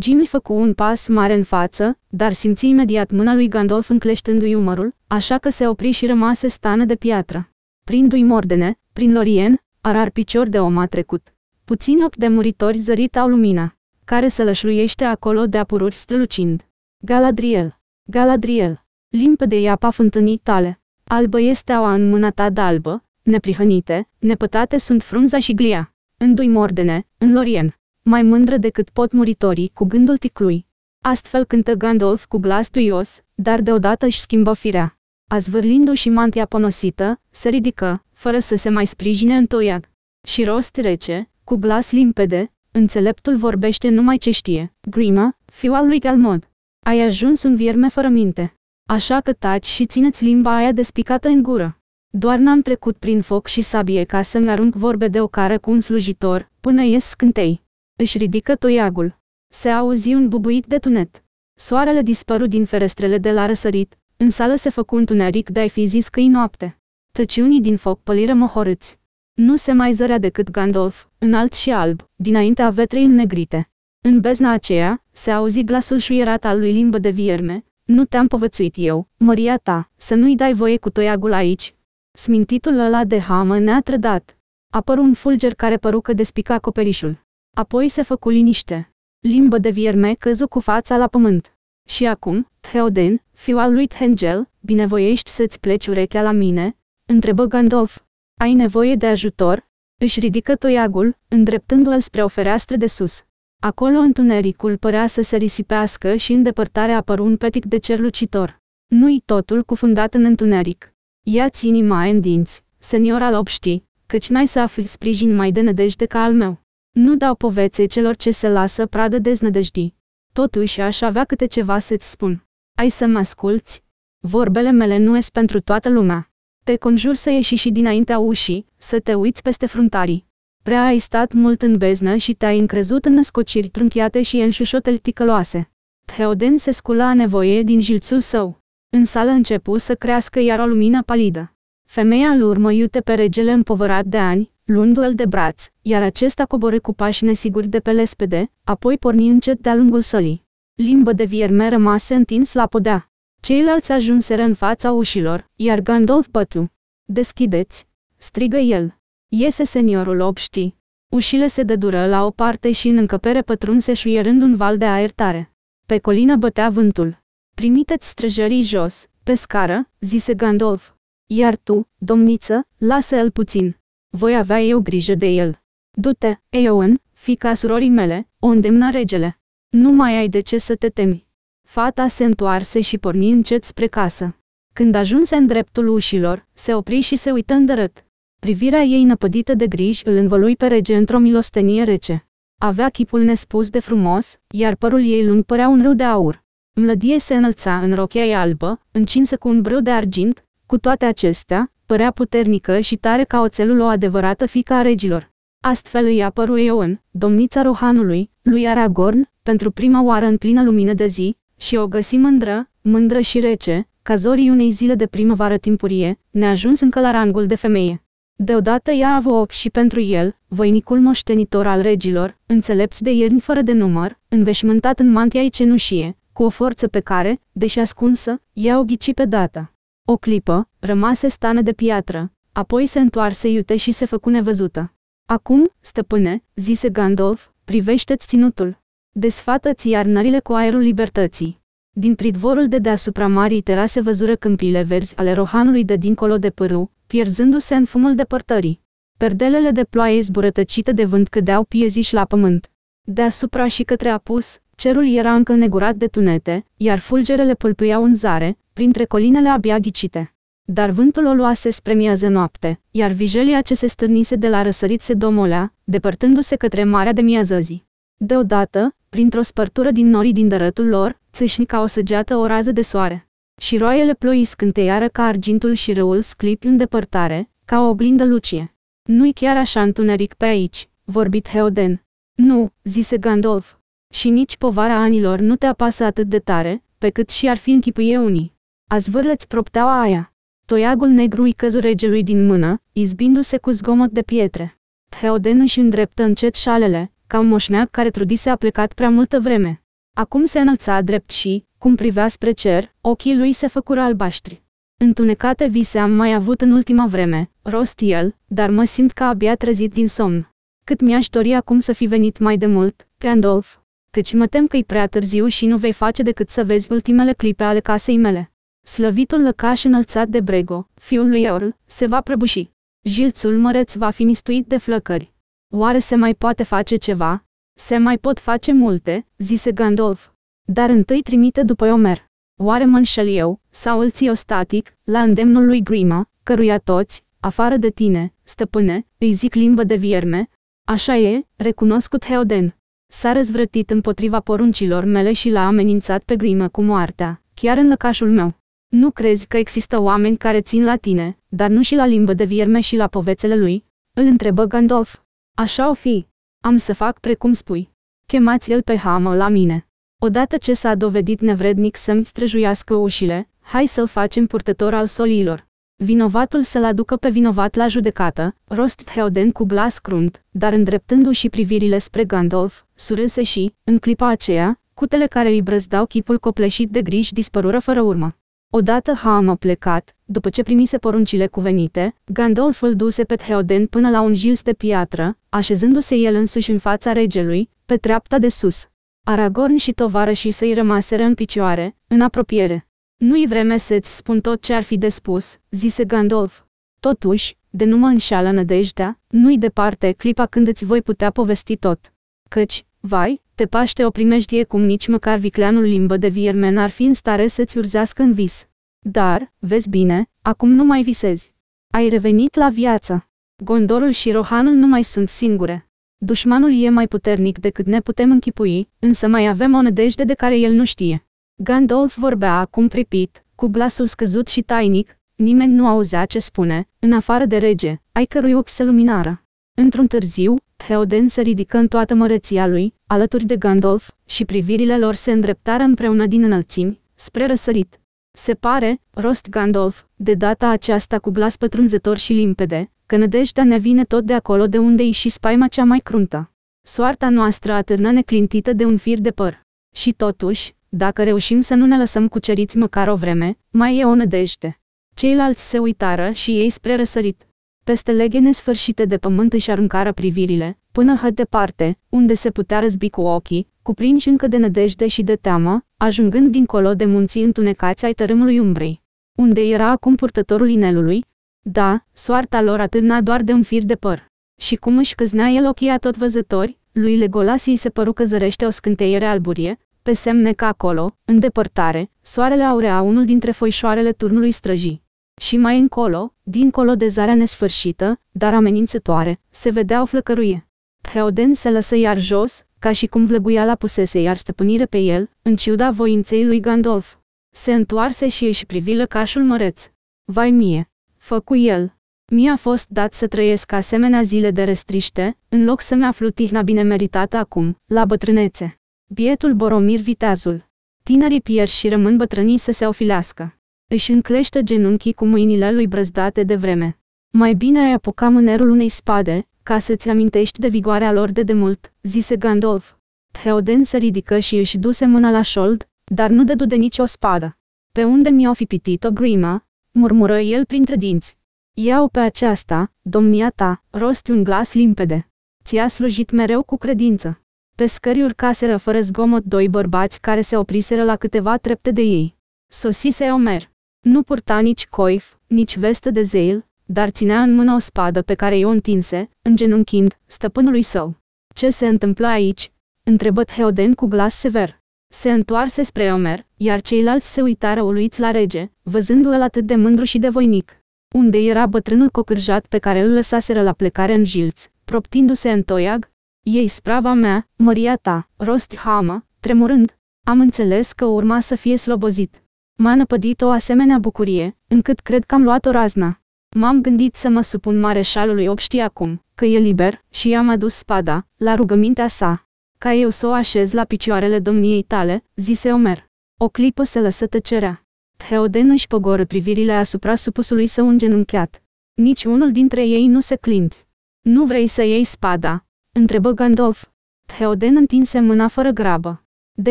Jimmy făcu un pas mare în față, dar simți imediat mâna lui Gandalf încleștându-i umărul, așa că se opri și rămase stană de piatră. Prindu-i mordene, prin Lorien, arar picior de om a trecut. Puțin ochi de muritori zăritau lumina, care se lășluiește acolo de apururi strălucind. Galadriel, Galadriel, limpede e apa fântânii tale, albă este aua în mâna ta de albă, neprihănite, nepătate sunt frunza și glia. Îndui mordene, în Lorien, mai mândră decât pot muritorii cu gândul ticlui. Astfel cântă Gandalf cu glas tuios, dar deodată își schimbă firea. Azvârlindu-și mantia ponosită, se ridică, fără să se mai sprijine în toiag. Și rost rece, cu glas limpede, înțeleptul vorbește numai ce știe. Grima, fiul al lui Galmod. Ai ajuns un vierme fără minte. Așa că taci și țineți limba aia despicată în gură. Doar n-am trecut prin foc și sabie ca să-mi arunc vorbe de ocară cu un slujitor, până ies scântei. Își ridică toiagul. Se auzi un bubuit de tunet. Soarele dispăru din ferestrele de la răsărit, în sală se făcu întuneric de-ai fi zis că noapte. Tăciunii din foc păliră mohorâți. Nu se mai zărea decât Gandalf, înalt și alb, dinaintea vetrei înnegrite. În bezna aceea, se auzi glasul șuierat al lui limbă de vierme, nu te-am povățuit eu, măria ta, să nu-i dai voie cu toiagul aici. Smintitul ăla de hamă ne-a trădat. Apăru un fulger care păru că despica acoperișul. Apoi se făcu liniște. Limbă de vierme căzu cu fața la pământ. Și acum, Theoden, fiul al lui Thengel, binevoiești să-ți pleci urechea la mine? Întrebă Gandalf. Ai nevoie de ajutor? Își ridică toiagul, îndreptându-l spre o fereastră de sus. Acolo întunericul părea să se risipească și în depărtare apăru un petic de cer lucitor. Nu-i totul cufundat în întuneric. Ia-ți inima în dinți, senior al obștii, căci n-ai să afli sprijin mai de nădejde ca al meu. Nu dau povețe celor ce se lasă pradă deznădejdii. Totuși aș avea câte ceva să-ți spun. Ai să mă asculți? Vorbele mele nu es pentru toată lumea. Te conjur să ieși și dinaintea ușii, să te uiți peste fruntarii. Prea ai stat mult în beznă și te-ai încrezut în născociri trunchiate și înșușoteli ticăloase. Theoden se scula nevoie din jilțul său. În sală începu să crească iar o lumină palidă. Femeia îl urmă iute pe regele împovărat de ani, luându-l de braț, iar acesta coborâ cu pași nesiguri de pe lespede, apoi porni încet de-a lungul sălii. Limbă de vierme rămase întins la podea. Ceilalți ajunseră în fața ușilor, iar Gandalf bătu. Deschideți! strigă el. Iese seniorul obștii. Ușile se dădură la o parte și în încăpere pătrunse șuierând un val de aer tare. Pe colină bătea vântul. Trimiteți străjării jos, pe scară, zise Gandalf. Iar tu, domniță, lasă-l puțin. Voi avea eu grijă de el. Du-te, Eowen, fica surorii mele, o îndemnă regele. Nu mai ai de ce să te temi. Fata se întoarse și porni încet spre casă. Când ajunse în dreptul ușilor, se opri și se uită îndărât. Privirea ei năpădită de griji îl învălui pe rege într-o milostenie rece. Avea chipul nespus de frumos, iar părul ei lung părea un râu de aur. Mlădie se înălța în rochia ei albă, încinsă cu un brâu de argint, cu toate acestea, părea puternică și tare ca oțelul o adevărată fică a regilor. Astfel îi apăru Eon, domnița Rohanului, lui Aragorn, pentru prima oară în plină lumină de zi, și o găsi mândră, mândră și rece, ca zorii unei zile de primăvară timpurie, neajuns încă la rangul de femeie. Deodată ea a avut ochi și pentru el, voinicul moștenitor al regilor, înțelepți de ierni fără de număr, înveșmântat în mantia ei cenușie, cu o forță pe care, deși ascunsă, ea o ghici pe data. O clipă, rămase stană de piatră, apoi se întoarse iute și se făcu nevăzută. Acum, stăpâne, zise Gandalf, privește-ți ținutul. Desfată-ți iarnările cu aerul libertății. Din pridvorul de deasupra marii terase văzură câmpile verzi ale rohanului de dincolo de pârâu, pierzându-se în fumul depărtării. Perdelele de ploaie zburătăcite de vânt cădeau pieziși la pământ. Deasupra și către apus, cerul era încă negurat de tunete, iar fulgerele pâlpâiau în zare, printre colinele abia ghicite. Dar vântul o luase spre miază noapte, iar vijelia ce se stârnise de la răsărit se domolea, depărtându-se către marea de miază zi. Deodată, printr-o spărtură din norii din dărătul lor, țâșni ca o săgeată o rază de soare. Și roaiele ploii scânteiară ca argintul și râul sclipi în depărtare, ca o oglindă lucie. Nu-i chiar așa întuneric pe aici, vorbit Heoden. Nu, zise Gandalf. Și nici povara anilor nu te apasă atât de tare, pe cât și ar fi închipuie unii. A zvârleți propteaua aia. Toiagul negru îi căzu regelui din mână, izbindu-se cu zgomot de pietre. Theoden își îndreptă încet șalele, ca un moșneac care trudise a plecat prea multă vreme. Acum se înălța drept și, cum privea spre cer, ochii lui se făcură albaștri. Întunecate vise am mai avut în ultima vreme, rost el, dar mă simt ca abia trezit din somn. Cât mi-aș dori acum să fi venit mai de mult, Gandalf. Căci mă tem că-i prea târziu și nu vei face decât să vezi ultimele clipe ale casei mele. Slăvitul lăcaș înălțat de Brego, fiul lui Earl, se va prăbuși. Jilțul măreț va fi mistuit de flăcări. Oare se mai poate face ceva? Se mai pot face multe, zise Gandalf. Dar întâi trimite după Omer. Oare mă înșel eu, sau îl ții static, la îndemnul lui Grima, căruia toți, afară de tine, stăpâne, îi zic limbă de vierme? Așa e, recunoscut Heoden. S-a răzvrătit împotriva poruncilor mele și l-a amenințat pe Grima cu moartea, chiar în lăcașul meu. Nu crezi că există oameni care țin la tine, dar nu și la limbă de vierme și la povețele lui? Îl întrebă Gandalf. Așa o fi. Am să fac precum spui. Chemați-l pe Hamă la mine. Odată ce s-a dovedit nevrednic să-mi străjuiască ușile, hai să-l facem purtător al soliilor. Vinovatul să-l aducă pe vinovat la judecată, rost Theoden cu glas crunt, dar îndreptându-și privirile spre Gandalf, surâse și, în clipa aceea, cutele care îi brăzdau chipul copleșit de griji dispărură fără urmă. Odată Ham a plecat, după ce primise poruncile cuvenite, Gandalf îl duse pe Theoden până la un jils de piatră, așezându-se el însuși în fața regelui, pe treapta de sus. Aragorn și tovarășii săi rămaseră în picioare, în apropiere. Nu-i vreme să-ți spun tot ce ar fi de spus, zise Gandalf. Totuși, de nu mă înșeală nădejdea, nu-i departe clipa când îți voi putea povesti tot. Căci, vai, te paște o primejdie cum nici măcar vicleanul limbă de vierme n-ar fi în stare să-ți urzească în vis. Dar, vezi bine, acum nu mai visezi. Ai revenit la viață. Gondorul și Rohanul nu mai sunt singure. Dușmanul e mai puternic decât ne putem închipui, însă mai avem o nădejde de care el nu știe. Gandalf vorbea acum pripit, cu glasul scăzut și tainic, nimeni nu auzea ce spune, în afară de rege, ai cărui ochi se luminară. Într-un târziu, Theoden se ridică în toată măreția lui, alături de Gandalf, și privirile lor se îndreptară împreună din înălțimi, spre răsărit. Se pare, rost Gandalf, de data aceasta cu glas pătrunzător și limpede, că nădejdea ne vine tot de acolo de unde și spaima cea mai cruntă. Soarta noastră atârnă neclintită de un fir de păr. Și totuși, dacă reușim să nu ne lăsăm cuceriți măcar o vreme, mai e o nădejde. Ceilalți se uitară și ei spre răsărit. Peste leghe nesfârșite de pământ își aruncară privirile, până hă departe, unde se putea răzbi cu ochii, cuprinși încă de nădejde și de teamă, ajungând dincolo de munții întunecați ai tărâmului umbrei. Unde era acum purtătorul inelului? Da, soarta lor atârna doar de un fir de păr. Și cum își căznea el ochii tot văzători, lui Legolas îi se păru că zărește o scânteiere alburie, pe semne că acolo, în depărtare, soarele aurea unul dintre foișoarele turnului străjii. Și mai încolo, dincolo de zarea nesfârșită, dar amenințătoare, se vedea o flăcăruie. Theoden se lăsă iar jos, ca și cum vlăguiala pusese iar stăpânire pe el, în ciuda voinței lui Gandalf. Se întoarse și își privi lăcașul măreț. Vai mie! Făcu el. Mi-a fost dat să trăiesc asemenea zile de restriște, în loc să-mi aflu tihna bine meritată acum, la bătrânețe. Bietul Boromir viteazul. Tinerii pierd și rămân bătrânii să se ofilească. Își înclește genunchii cu mâinile lui brăzdate de vreme. Mai bine ai apuca mânerul unei spade, ca să-ți amintești de vigoarea lor de demult, zise Gandalf. Theoden se ridică și își duse mâna la șold, dar nu dădu de nicio spadă. Pe unde mi-o fi pitit-o grima? murmură el printre dinți. Iau pe aceasta, domnia ta, rosti un glas limpede. Ți-a slujit mereu cu credință. Pe scări urcaseră fără zgomot doi bărbați care se opriseră la câteva trepte de ei. Sosise Omer. Nu purta nici coif, nici vestă de zeil, dar ținea în mână o spadă pe care i-o întinse, îngenunchind, stăpânului său. Ce se întâmplă aici? întrebă Theoden cu glas sever. Se întoarse spre Omer, iar ceilalți se uitară uluiți la rege, văzându-l atât de mândru și de voinic. Unde era bătrânul cocârjat pe care îl lăsaseră la plecare în jilț, proptindu-se în toiag? Ei sprava mea, măria ta, rost hamă, tremurând. Am înțeles că urma să fie slobozit. M-a năpădit o asemenea bucurie, încât cred că am luat o razna. M-am gândit să mă supun mareșalului obștii acum, că e liber, și i-am adus spada, la rugămintea sa. Ca eu să o așez la picioarele domniei tale, zise Omer. O clipă se lăsă tăcerea. Theoden își pogoră privirile asupra supusului său îngenunchiat. Nici unul dintre ei nu se clint. Nu vrei să iei spada? întrebă Gandalf. Theoden întinse mâna fără grabă. De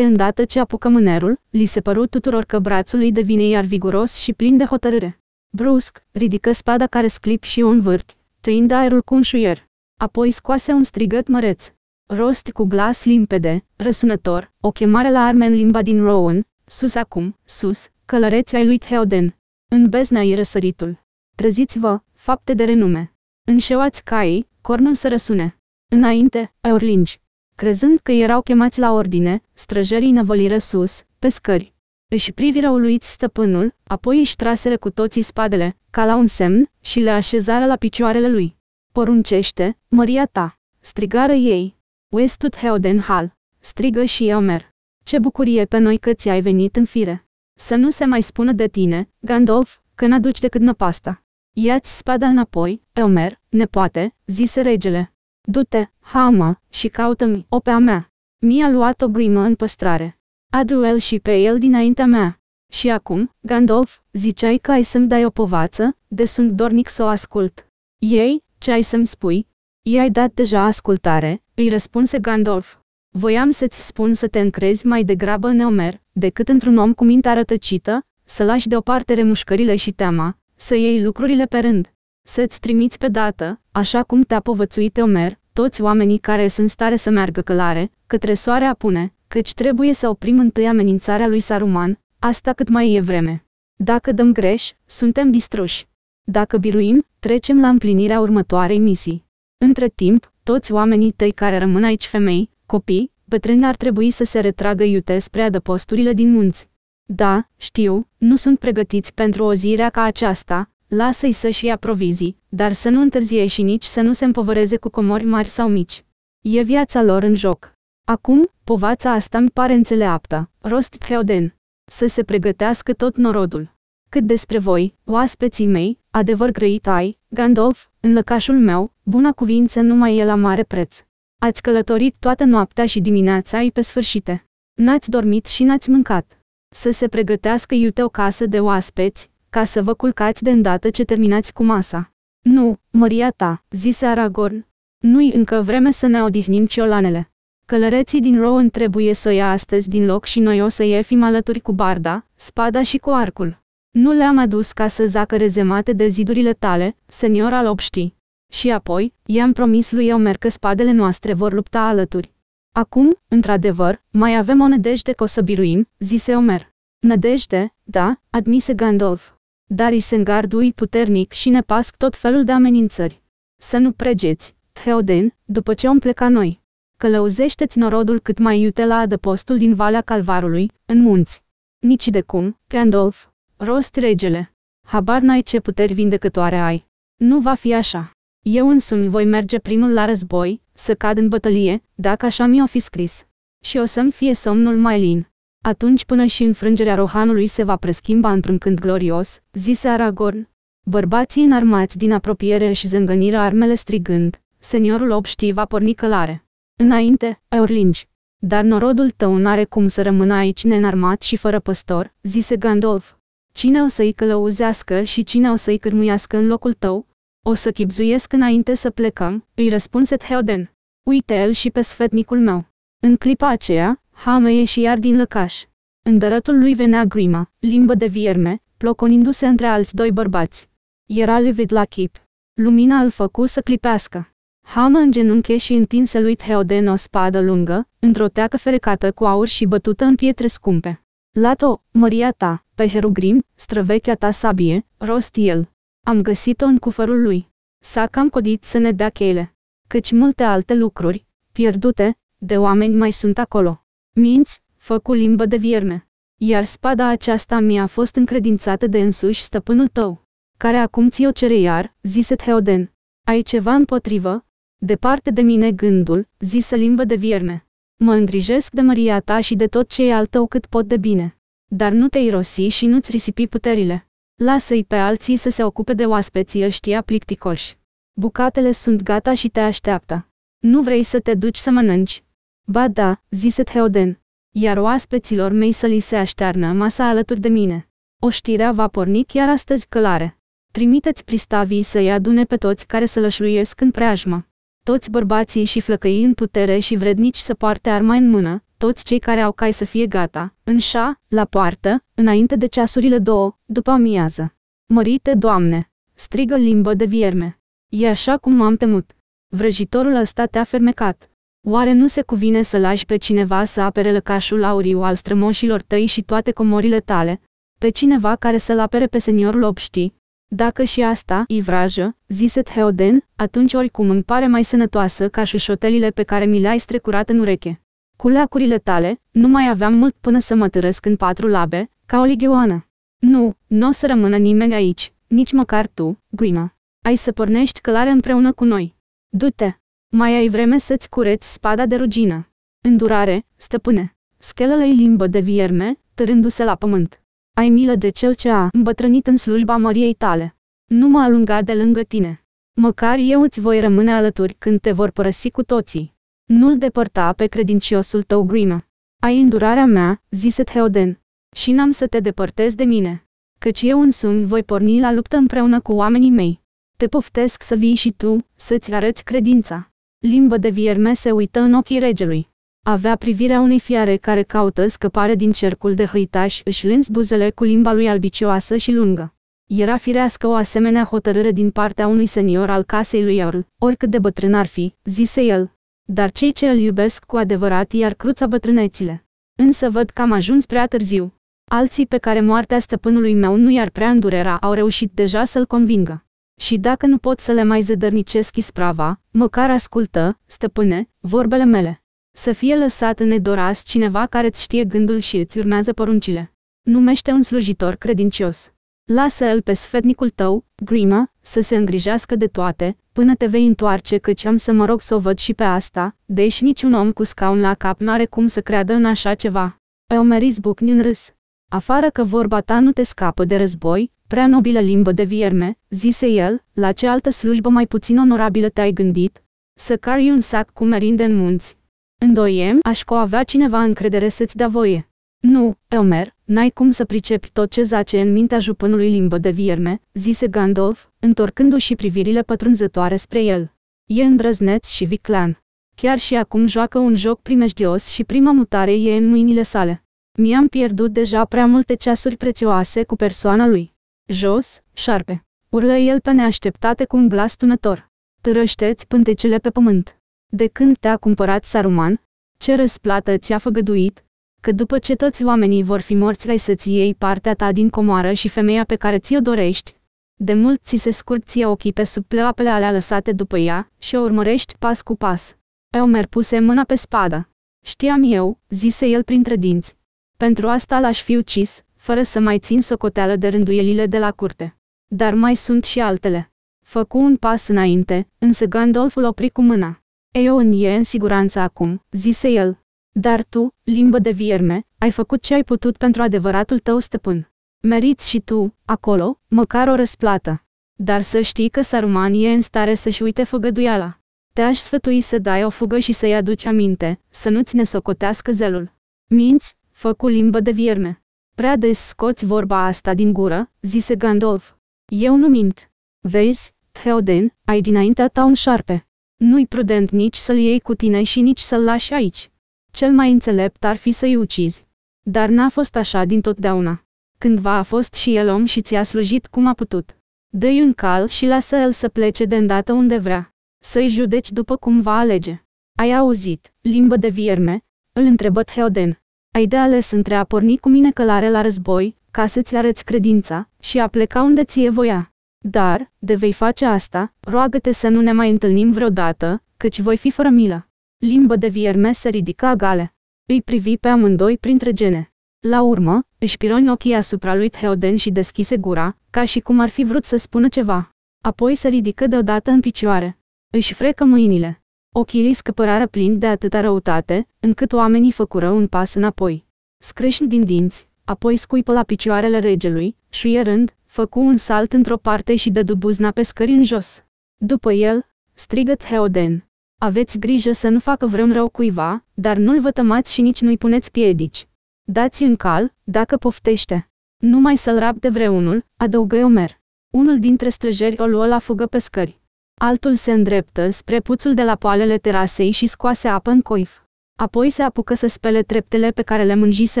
îndată ce apucă mânerul, li se păru tuturor că brațul îi devine iar viguros și plin de hotărâre. Brusc, ridică spada care sclip și un vârt, tăind aerul cu un șuier. Apoi scoase un strigăt măreț. Rost cu glas limpede, răsunător, o chemare la arme în limba din Rowan, sus acum, sus, călăreți ai lui Theoden. În bezna e răsăritul. Treziți-vă, fapte de renume. Înșeoați caii, cornul să răsune. Înainte, aurlingi. Crezând că erau chemați la ordine, străjerii năvăliră sus, pe scări. Își priviră uluiți stăpânul, apoi își traseră cu toții spadele, ca la un semn, și le așezară la picioarele lui. Poruncește, măria ta! Strigară ei. Westut Heoden Hal. Strigă și Eomer. Ce bucurie pe noi că ți-ai venit în fire. Să nu se mai spună de tine, Gandalf, că n-aduci decât năpasta. Ia-ți spada înapoi, Eomer, nepoate, zise regele. Du-te, hamă, și caută-mi, o pe a mea. Mi-a luat o grimă în păstrare. Adu el și pe el dinaintea mea. Și acum, Gandalf, ziceai că ai să-mi dai o povață, de sunt dornic să o ascult. Ei, ce ai să-mi spui? I-ai dat deja ascultare, îi răspunse Gandalf. Voiam să-ți spun să te încrezi mai degrabă în Omer, decât într-un om cu mintea rătăcită, să lași deoparte remușcările și teama, să iei lucrurile pe rând. Să-ți trimiți pe dată, așa cum te-a povățuit Omer, toți oamenii care sunt stare să meargă călare, către soare apune, căci trebuie să oprim întâi amenințarea lui Saruman, asta cât mai e vreme. Dacă dăm greș, suntem distruși. Dacă biruim, trecem la împlinirea următoarei misii. Între timp, toți oamenii tăi care rămân aici femei, copii, bătrâni ar trebui să se retragă iute spre adăposturile din munți. Da, știu, nu sunt pregătiți pentru o zirea ca aceasta, lasă-i să-și ia provizii, dar să nu întârzie și nici să nu se împovăreze cu comori mari sau mici. E viața lor în joc. Acum, povața asta îmi pare înțeleaptă, rost Theoden. Să se pregătească tot norodul. Cât despre voi, oaspeții mei, adevăr grăit ai, Gandalf, în lăcașul meu, buna cuvință nu mai e la mare preț. Ați călătorit toată noaptea și dimineața ai pe sfârșite. N-ați dormit și n-ați mâncat. Să se pregătească iute o casă de oaspeți, ca să vă culcați de îndată ce terminați cu masa. Nu, măria ta, zise Aragorn. Nu-i încă vreme să ne odihnim ciolanele. Călăreții din Rowan trebuie să o ia astăzi din loc și noi o să iefim alături cu barda, spada și cu arcul. Nu le-am adus ca să zacă rezemate de zidurile tale, senior al obștii. Și apoi, i-am promis lui Eomer că spadele noastre vor lupta alături. Acum, într-adevăr, mai avem o nădejde că o să biruim, zise Omer. Nădejde, da, admise Gandalf. Dar Isengardul puternic și ne pasc tot felul de amenințări. Să nu pregeți, Theoden, după ce om pleca noi. Călăuzește-ți norodul cât mai iute la adăpostul din Valea Calvarului, în munți. Nici de cum, Gandalf, Rost regele. Habar n-ai ce puteri vindecătoare ai. Nu va fi așa. Eu însumi voi merge primul la război, să cad în bătălie, dacă așa mi-o fi scris. Și o să-mi fie somnul mai lin. Atunci până și înfrângerea rohanului se va preschimba într-un cânt glorios, zise Aragorn. Bărbații înarmați din apropiere și zângăniră armele strigând, seniorul obștii va porni călare. Înainte, Eorlingi. Dar norodul tău n-are cum să rămână aici neînarmat și fără păstor, zise Gandalf. Cine o să-i călăuzească și cine o să-i cârmuiască în locul tău? O să chipzuiesc înainte să plecăm, îi răspunse Theoden. Uite el și pe sfetnicul meu. În clipa aceea, Hame și iar din lăcaș. În dărătul lui venea grima, limbă de vierme, ploconindu-se între alți doi bărbați. Era livid la chip. Lumina îl făcu să clipească. Hame în genunche și întinse lui Theoden o spadă lungă, într-o teacă ferecată cu aur și bătută în pietre scumpe. Lato, măria ta, pe herugrim, străvechea ta sabie, rost el. Am găsit-o în cufărul lui. S-a cam codit să ne dea cheile. Căci multe alte lucruri, pierdute, de oameni mai sunt acolo. Minți, făcu limbă de vierme. Iar spada aceasta mi-a fost încredințată de însuși stăpânul tău. Care acum ți-o cere iar, zise Theoden. Ai ceva împotrivă? Departe de mine gândul, zise limbă de vierme. Mă îngrijesc de măria ta și de tot ce e al tău cât pot de bine. Dar nu te irosi și nu-ți risipi puterile. Lasă-i pe alții să se ocupe de oaspeții ăștia plicticoși. Bucatele sunt gata și te așteaptă. Nu vrei să te duci să mănânci? Ba da, zise Theoden. Iar oaspeților mei să li se aștearnă masa alături de mine. Oștirea va porni chiar astăzi călare. Trimiteți pristavii să-i adune pe toți care să lășluiesc în preajmă. Toți bărbații și flăcăii în putere și vrednici să poarte arma în mână, toți cei care au cai să fie gata, în șa, la poartă, înainte de ceasurile două, după amiază. Mărite, Doamne! strigă limbă de vierme. E așa cum m-am temut. Vrăjitorul ăsta te-a fermecat. Oare nu se cuvine să lași pe cineva să apere lăcașul auriu al strămoșilor tăi și toate comorile tale? Pe cineva care să-l apere pe seniorul obștii? Dacă și asta e vrajă, zise Theoden, atunci oricum îmi pare mai sănătoasă ca și șotelile pe care mi le-ai strecurat în ureche. Cu leacurile tale, nu mai aveam mult până să mă târăsc în patru labe, ca o ligioană. Nu, nu o să rămână nimeni aici, nici măcar tu, Grima. Ai să pornești călare împreună cu noi. Du-te! Mai ai vreme să-ți cureți spada de rugină. Îndurare, stăpâne. Schelele-i limbă de vierme, târându-se la pământ. Ai milă de cel ce a îmbătrânit în slujba măriei tale. Nu mă alunga de lângă tine. Măcar eu îți voi rămâne alături când te vor părăsi cu toții. Nu-l depărta pe credinciosul tău Grima. Ai îndurarea mea, zise Theoden. Și n-am să te depărtez de mine. Căci eu însumi voi porni la luptă împreună cu oamenii mei. Te poftesc să vii și tu, să-ți arăți credința. Limbă de vierme se uită în ochii regelui. Avea privirea unei fiare care caută scăpare din cercul de hăitași, își lins buzele cu limba lui albicioasă și lungă. Era firească o asemenea hotărâre din partea unui senior al casei lui Earl, oricât de bătrân ar fi, zise el. Dar cei ce îl iubesc cu adevărat iar cruța bătrânețile. Însă văd că am ajuns prea târziu. Alții pe care moartea stăpânului meu nu i-ar prea îndurera au reușit deja să-l convingă. Și dacă nu pot să le mai zădărnicesc isprava, măcar ascultă, stăpâne, vorbele mele. Să fie lăsat în nedoras cineva care îți știe gândul și îți urmează poruncile. Numește un slujitor credincios. Lasă-l pe sfetnicul tău, Grima, să se îngrijească de toate, până te vei întoarce căci am să mă rog să o văd și pe asta, deși niciun om cu scaun la cap n-are cum să creadă în așa ceva. Eomer zbucni în râs. Afară că vorba ta nu te scapă de război, prea nobilă limbă de vierme, zise el, la ce altă slujbă mai puțin onorabilă te-ai gândit? Să cari un sac cu merinde în munți. Îndoiem, aș că avea cineva încredere să-ți dea voie. Nu, Elmer, n-ai cum să pricepi tot ce zace în mintea jupânului limbă de vierme, zise Gandalf, întorcându-și privirile pătrunzătoare spre el. E îndrăzneț și viclan. Chiar și acum joacă un joc primejdios și prima mutare e în mâinile sale. Mi-am pierdut deja prea multe ceasuri prețioase cu persoana lui. Jos, șarpe. Urlă el pe neașteptate cu un glas tunător. Târăște-ți pântecele pe pământ. De când te-a cumpărat Saruman? Ce răsplată ți-a făgăduit? Că după ce toți oamenii vor fi morți ai să-ți iei partea ta din comoară și femeia pe care ți-o dorești? De mult ți se scurție ochii pe sub pleoapele alea lăsate după ea și o urmărești pas cu pas. Eomer puse mâna pe spada. Știam eu, zise el printre dinți. Pentru asta l-aș fi ucis, fără să mai țin socoteală de rânduielile de la curte. Dar mai sunt și altele. Făcu un pas înainte, însă Gandalf îl opri cu mâna. Eon e în siguranță acum, zise el. Dar tu, limbă de vierme, ai făcut ce ai putut pentru adevăratul tău stăpân. Meriți și tu, acolo, măcar o răsplată. Dar să știi că Saruman e în stare să-și uite făgăduiala. Te-aș sfătui să dai o fugă și să-i aduci aminte, să nu-ți ne socotească zelul. Minți, făcu limbă de vierme. Prea des scoți vorba asta din gură, zise Gandalf. Eu nu mint. Vezi, Theoden, ai dinaintea ta un șarpe. Nu-i prudent nici să-l iei cu tine și nici să-l lași aici. Cel mai înțelept ar fi să-i ucizi. Dar n-a fost așa din totdeauna. Cândva a fost și el om și ți-a slujit cum a putut. Dă-i un cal și lasă el să plece de îndată unde vrea. Să-i judeci după cum va alege. Ai auzit, limbă de vierme? Îl întrebă Theoden. Ai de ales între a porni cu mine călare la război, ca să-ți arăți credința, și a pleca unde ție voia. Dar, de vei face asta, roagă-te să nu ne mai întâlnim vreodată, căci voi fi fără milă. Limbă de vierme se ridica gale. Îi privi pe amândoi printre gene. La urmă, își pironi ochii asupra lui Theoden și deschise gura, ca și cum ar fi vrut să spună ceva. Apoi se ridică deodată în picioare. Își frecă mâinile. Ochii îi scăpărară plini de atâta răutate, încât oamenii făcură un pas înapoi. Scrâșni din dinți, apoi scuipă la picioarele regelui, șuierând, făcu un salt într-o parte și dădu buzna pe scări în jos. După el, strigă Theoden. Aveți grijă să nu facă vreun rău cuiva, dar nu-l vătămați și nici nu-i puneți piedici. Dați un cal, dacă poftește. Numai să-l rabde vreunul, adăugă Omer. Unul dintre străjeri o luă la fugă pe scări. Altul se îndreptă spre puțul de la poalele terasei și scoase apă în coif. Apoi se apucă să spele treptele pe care le mânjise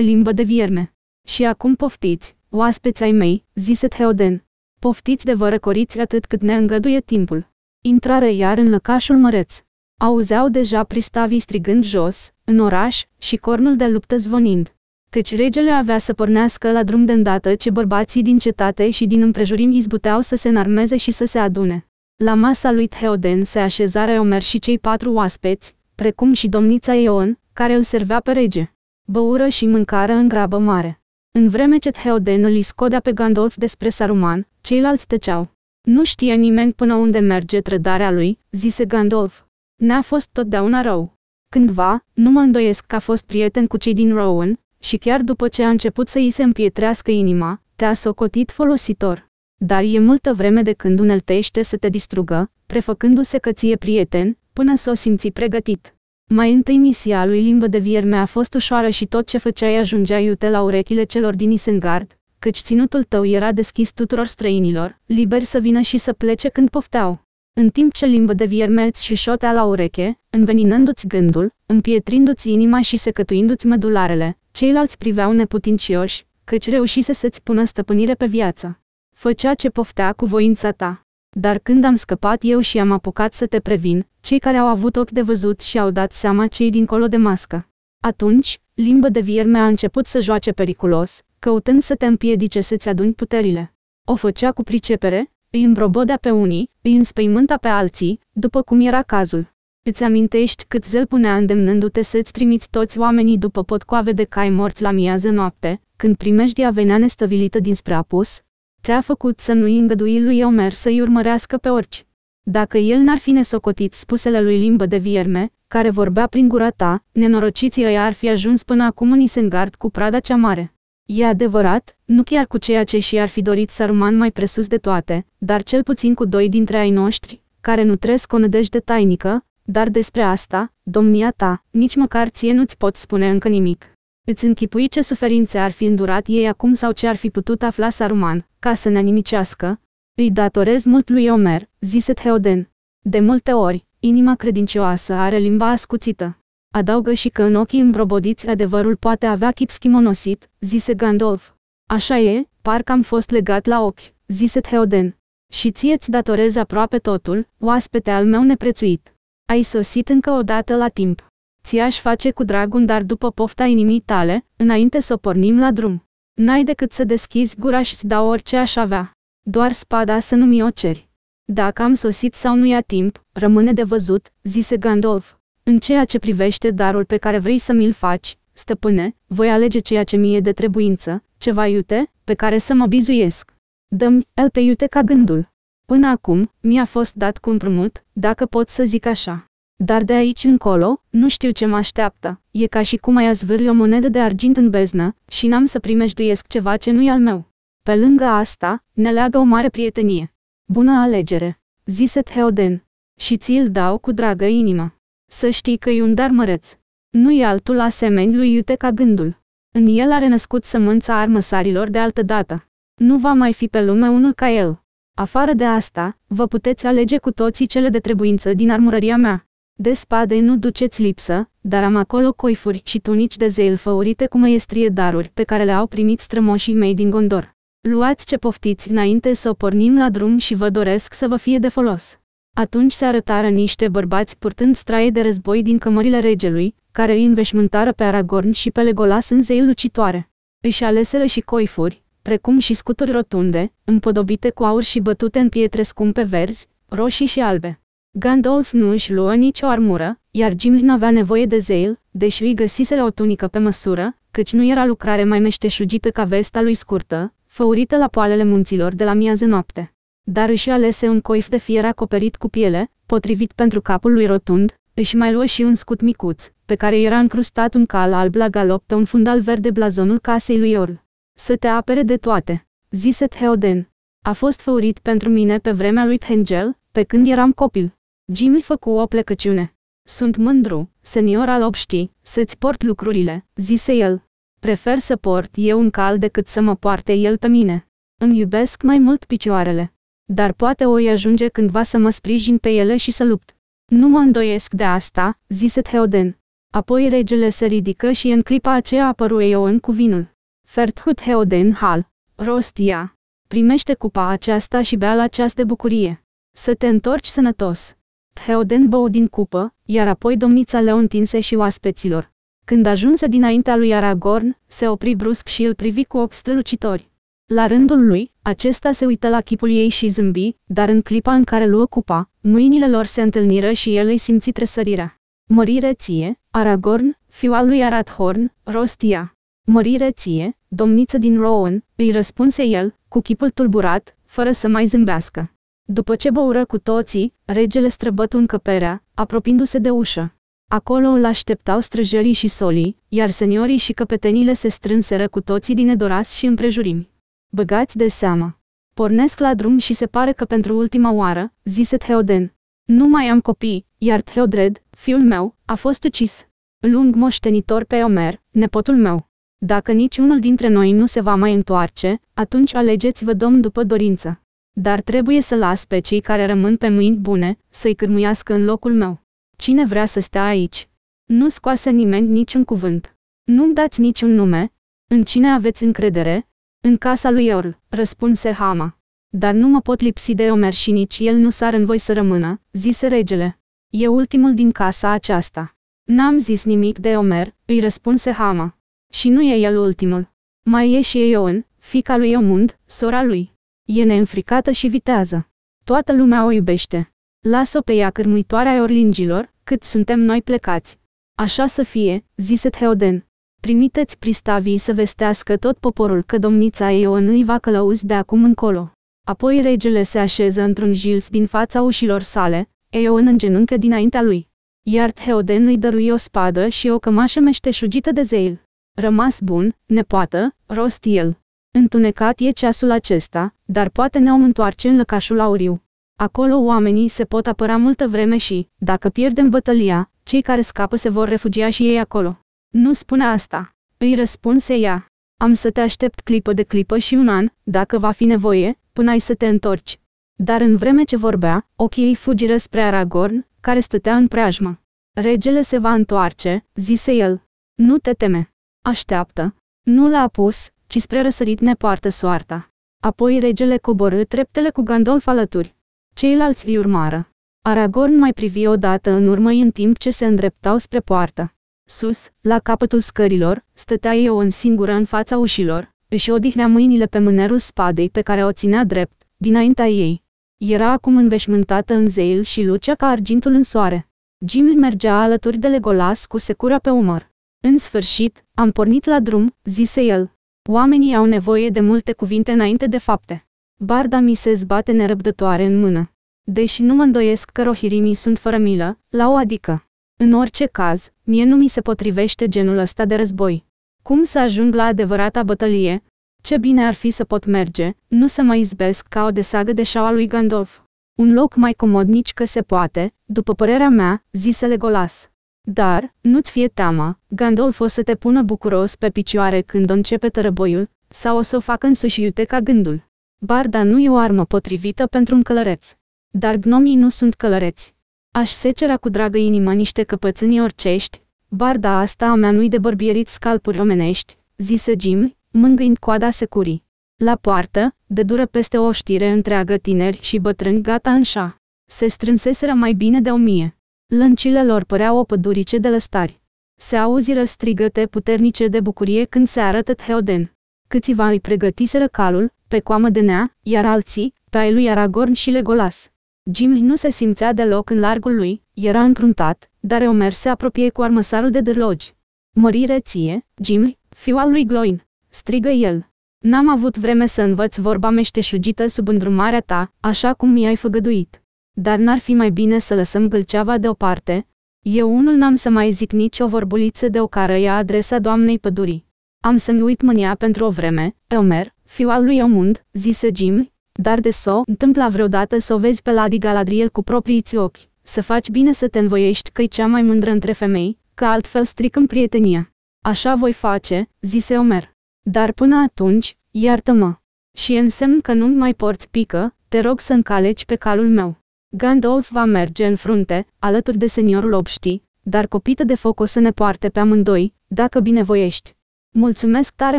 limbă de vierme. Și acum poftiți, oaspeți ai mei, zise Theoden. Poftiți de vă răcoriți atât cât ne îngăduie timpul. Intrară iar în lăcașul măreț. Auzeau deja pristavii strigând jos, în oraș, și cornul de luptă zvonind. Căci regele avea să pornească la drum de îndată ce bărbații din cetate și din împrejurim izbuteau să se înarmeze și să se adune. La masa lui Theoden se așezară Omer și cei patru oaspeți, precum și domnița Ion, care îl servea pe rege. Băură și mâncară în grabă mare. În vreme ce Theoden îl iscodea pe Gandalf despre Saruman, ceilalți tăceau. Nu știe nimeni până unde merge trădarea lui, zise Gandalf. N-a fost totdeauna rău. Cândva, nu mă îndoiesc că a fost prieten cu cei din Rowan, și chiar după ce a început să îi se împietrească inima, te-a socotit folositor. Dar e multă vreme de când uneltește să te distrugă, prefăcându-se că ție prieten, până să o simți pregătit. Mai întâi misia lui limbă de vierme a fost ușoară și tot ce făceai ajungea iute la urechile celor din Isengard, căci ținutul tău era deschis tuturor străinilor, liberi să vină și să plece când pofteau. În timp ce limbă de vierme îți și șotea la ureche, înveninându-ți gândul, împietrindu-ți inima și secătuindu-ți mădularele, ceilalți priveau neputincioși, căci reușise să-ți pună stăpânire pe viață. Făcea ce poftea cu voința ta. Dar când am scăpat eu și am apucat să te previn, cei care au avut ochi de văzut și au dat seama cei dincolo de mască. Atunci, limbă de vierme a început să joace periculos, căutând să te împiedice să-ți aduni puterile. O făcea cu pricepere, îi îmbrobodea pe unii, îi înspăimânta pe alții, după cum era cazul. Îți amintești cât zel punea îndemnându-te să-ți trimiți toți oamenii după potcoave de cai morți la miază noapte, când primejdia venea nestăvilită dinspre apus? Te-a făcut să nu-i îngădui lui Omer să-i urmărească pe orici. Dacă el n-ar fi nesocotit spusele lui limbă de vierme, care vorbea prin gura ta, nenorociții ei ar fi ajuns până acum în Isengard cu prada cea mare. E adevărat, nu chiar cu ceea ce și-ar fi dorit Saruman mai presus de toate, dar cel puțin cu doi dintre ai noștri, care nu trăiesc o nădejde tainică, dar despre asta, domnia ta, nici măcar ție nu-ți pot spune încă nimic. Îți închipui ce suferințe ar fi îndurat ei acum sau ce ar fi putut afla Saruman, ca să ne nimicească? Îi datorez mult lui Omer, zise Theoden. De multe ori, inima credincioasă are limba ascuțită. Adaugă și că în ochii îmbrobodiți adevărul poate avea chip schimonosit, zise Gandalf. Așa e, parcă am fost legat la ochi, zise Theoden. Și ție-ți datorez aproape totul, oaspete al meu neprețuit. Ai sosit încă o dată la timp. Ți-aș face cu drag un dar după pofta inimii tale, înainte să pornim la drum. N-ai decât să deschizi gura și-ți dau orice aș avea. Doar spada să nu mi o ceri. Dacă am sosit sau nu ia timp, rămâne de văzut, zise Gandalf. În ceea ce privește darul pe care vrei să mi-l faci, stăpâne, voi alege ceea ce mi-e de trebuință, ceva iute, pe care să mă bizuiesc. Dăm el pe iute ca gândul. Până acum, mi-a fost dat cu împrumut, dacă pot să zic așa. Dar de aici încolo, nu știu ce mă așteaptă. E ca și cum ai zvârli o monedă de argint în beznă, și n-am să primejduiesc ceva ce nu-i al meu. Pe lângă asta, ne leagă o mare prietenie. Bună alegere, zise Theoden. Și ți-l dau cu dragă inimă. Să știi că e un dar măreț. Nu e altul asemeni lui iute ca gândul. În el a renăscut sămânța armăsarilor de altă dată. Nu va mai fi pe lume unul ca el. Afară de asta, vă puteți alege cu toții cele de trebuință din armurăria mea. De spade nu duceți lipsă, dar am acolo coifuri și tunici de zeil făurite cu măiestrie daruri pe care le-au primit strămoșii mei din Gondor. Luați ce poftiți înainte să o pornim la drum și vă doresc să vă fie de folos. Atunci se arătară niște bărbați purtând straie de război din cămările regelui, care îi înveșmântară pe Aragorn și pe Legolas în zei lucitoare. Își aleseră și coifuri, precum și scuturi rotunde, împodobite cu aur și bătute în pietre scumpe verzi, roșii și albe. Gandalf nu își luă nicio armură, iar Gimli n-avea nevoie de zeil, deși îi găsisele o tunică pe măsură, căci nu era lucrare mai meșteșugită ca vesta lui scurtă, făurită la poalele munților de la miază noapte. Dar își alese un coif de fier acoperit cu piele, potrivit pentru capul lui rotund, își mai luă și un scut micuț, pe care era încrustat un cal alb la galop pe un fundal verde blazonul casei lui Orl. Să te apere de toate, zise Theoden. A fost făurit pentru mine pe vremea lui Thengel, pe când eram copil. Jimmy făcu o plecăciune. Sunt mândru, senior al obștii, să-ți port lucrurile, zise el. Prefer să port eu un cal decât să mă poarte el pe mine. Îmi iubesc mai mult picioarele. Dar poate o ajunge cândva să mă sprijin pe ele și să lupt. Nu mă îndoiesc de asta, zise Theoden. Apoi regele se ridică și în clipa aceea apăru Eon cu vinul. Ferthut Heoden Hal. Rostia. Primește cupa aceasta și bea la această de bucurie. Să te întorci sănătos. Theoden bău din cupă, iar apoi domnița le întinse și oaspeților. Când ajunse dinaintea lui Aragorn, se opri brusc și îl privi cu ochi strălucitori. La rândul lui, acesta se uită la chipul ei și zâmbi, dar în clipa în care luă cupa, mâinile lor se întâlniră și el îi simți tresărirea. Mărire ție, Aragorn, fiul al lui Arathorn, rostia. Mărire ție, domniță din Rowan, îi răspunse el, cu chipul tulburat, fără să mai zâmbească. După ce băură cu toții, regele străbătu încăperea, apropiindu-se de ușă. Acolo îl așteptau străjerii și solii, iar seniorii și căpetenile se strânseră cu toții din edoras și împrejurimi. Băgați de seamă. Pornesc la drum și se pare că pentru ultima oară, zise Theoden. Nu mai am copii, iar Theodred, fiul meu, a fost ucis. Lung moștenitor pe Omer, nepotul meu. Dacă niciunul dintre noi nu se va mai întoarce, atunci alegeți-vă domn după dorință. Dar trebuie să las pe cei care rămân pe mâini bune, să-i cârmuiască în locul meu. Cine vrea să stea aici? Nu scoase nimeni niciun cuvânt. Nu-mi dați niciun nume? În cine aveți încredere? În casa lui Eorl, răspunse Hama. Dar nu mă pot lipsi de Omer și nici el nu s-ar în voi să rămână, zise regele. E ultimul din casa aceasta. N-am zis nimic de Omer, îi răspunse Hama. Și nu e el ultimul. Mai e și Eon, fica lui Omund, sora lui. E neînfricată și vitează. Toată lumea o iubește. Lasă-o pe ea cârmuitoarea orlingilor, cât suntem noi plecați. Așa să fie, zise Theoden. Trimiteți pristavii să vestească tot poporul că domnița Eon îi va călăuzi de acum încolo. Apoi regele se așeză într-un jils din fața ușilor sale, Eon în genunchi dinaintea lui. Iar Theoden îi dărui o spadă și o cămașă meșteșugită de zeil. Rămas bun, nepoată, rost el. Întunecat e ceasul acesta, dar poate ne-om întoarce în lăcașul auriu. Acolo oamenii se pot apăra multă vreme și, dacă pierdem bătălia, cei care scapă se vor refugia și ei acolo. Nu spune asta. Îi răspunse ea. Am să te aștept clipă de clipă și un an, dacă va fi nevoie, până ai să te întorci. Dar în vreme ce vorbea, ochii ei fugiră spre Aragorn, care stătea în preajmă. Regele se va întoarce, zise el. Nu te teme. Așteaptă. Nu l-a apus, ci spre răsărit ne poartă soarta. Apoi regele coborâ treptele cu Gandolf alături. Ceilalți îi urmară. Aragorn mai privi odată în urmă în timp ce se îndreptau spre poartă. Sus, la capătul scărilor, stătea eu în singură în fața ușilor, își odihnea mâinile pe mânerul spadei pe care o ținea drept, dinaintea ei. Era acum înveșmântată în zeil și lucea ca argintul în soare. Jim mergea alături de Legolas cu secura pe umăr. În sfârșit, am pornit la drum, zise el. Oamenii au nevoie de multe cuvinte înainte de fapte. Barda mi se zbate nerăbdătoare în mână. Deși nu mă îndoiesc că rohirimii sunt fără milă, la o adică. În orice caz, mie nu mi se potrivește genul ăsta de război. Cum să ajung la adevărata bătălie? Ce bine ar fi să pot merge, nu să mă izbesc ca o desagă de șaua lui Gandalf. Un loc mai comod nici că se poate, după părerea mea, zise Legolas. Dar, nu-ți fie teamă, Gandalf o să te pună bucuros pe picioare când începe tărăboiul, sau o să o facă însuși iute ca gândul. Barda nu e o armă potrivită pentru un călăreț. Dar gnomii nu sunt călăreți. Aș secera cu dragă inimă niște căpățânii orcești, barda asta a mea nu-i de bărbierit scalpuri omenești, zise Jim, mângâind coada securii. La poartă, de dură peste o știre întreagă tineri și bătrâni gata în șa. Se strânseseră mai bine de o mie. Lăncile lor păreau o pădurice de lăstari. Se auziră strigăte puternice de bucurie când se arătă Theoden. Câțiva îi pregătiseră calul, pe coamă de nea, iar alții, pe ai lui Aragorn și Legolas. Gimli nu se simțea deloc în largul lui, era încruntat, dar Eomer se apropie cu armăsarul de dârlogi. Mărire ție, Gimli, fiul al lui Gloin, strigă el. N-am avut vreme să învăț vorba meșteșugită sub îndrumarea ta, așa cum mi-ai făgăduit. Dar n-ar fi mai bine să lăsăm gâlceava deoparte? Eu unul n-am să mai zic nici o vorbuliță de o ea adresa doamnei pădurii. Am să-mi uit mânia pentru o vreme, Eomer, fiul al lui Omund, zise Jim, dar de so, întâmpla vreodată să o vezi pe Lady Galadriel cu proprii ochi, să faci bine să te învoiești că-i cea mai mândră între femei, că altfel stricăm prietenia. Așa voi face, zise Omer. Dar până atunci, iartă-mă. Și însemn că nu mai porți pică, te rog să încaleci pe calul meu. Gandalf va merge în frunte, alături de seniorul obștii, dar copită de foc o să ne poarte pe amândoi, dacă binevoiești. Mulțumesc tare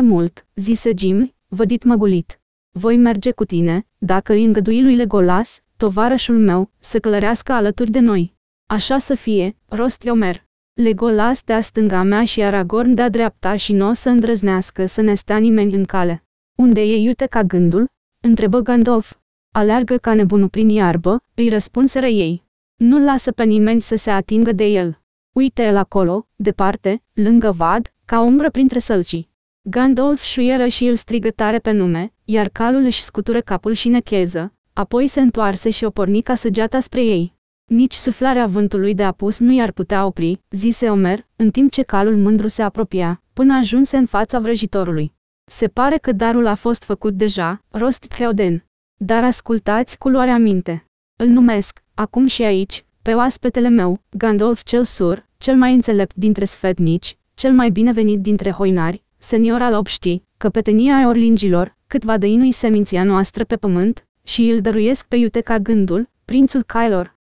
mult, zise Jim, vădit măgulit. Voi merge cu tine, dacă îi îngădui lui Legolas, tovarășul meu, să călărească alături de noi. Așa să fie, rost Omer. Legolas de-a stânga mea și Aragorn de-a dreapta și nu o să îndrăznească să ne stea nimeni în cale. Unde e iute ca gândul? Întrebă Gandalf. Aleargă ca nebunul prin iarbă, îi răspunseră ei. Nu lasă pe nimeni să se atingă de el. Uite el acolo, departe, lângă vad, ca umbră printre sălcii. Gandalf șuieră și îl strigă tare pe nume, iar calul își scutură capul și necheză, apoi se întoarse și o porni ca săgeata spre ei. Nici suflarea vântului de apus nu i-ar putea opri, zise Omer, în timp ce calul mândru se apropia, până ajunse în fața vrăjitorului. Se pare că darul a fost făcut deja, rost Theoden. Dar ascultați cu luarea minte. Îl numesc, acum și aici, pe oaspetele meu, Gandalf cel sur, cel mai înțelept dintre sfetnici, cel mai binevenit dintre hoinari, senior al obștii, căpetenia orlingilor, cât va dăinui seminția noastră pe pământ, și îl dăruiesc pe iute ca gândul, prințul Cailor,